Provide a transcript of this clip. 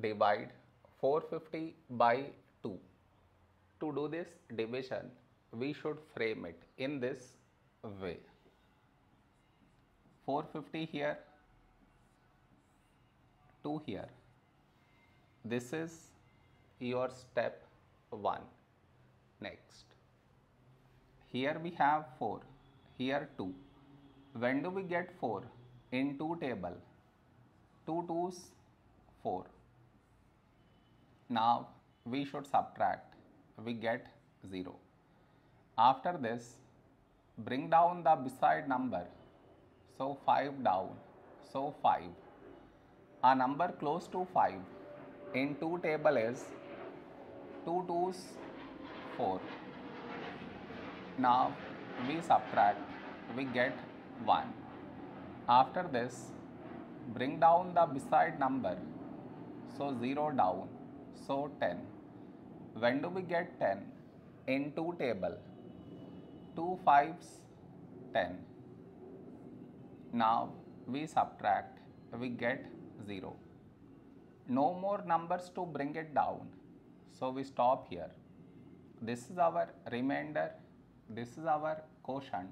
divide 450 by 2. To do this division, we should frame it in this way. 450 here, 2 here. This is your step 1. Next. Here we have 4, here 2. When do we get 4? In 2 table. 2 2's 4. Now we should subtract. We get 0. After this, bring down the beside number. So 5 down. So 5. A number close to 5 in 2 table is 2 2's 4. Now we subtract. We get 1. After this, bring down the beside number. So 0 down. So 10. When do we get 10? In 2 table. 2 5's 10. Now we subtract. We get 0. No more numbers to bring it down. So we stop here. This is our remainder. This is our quotient.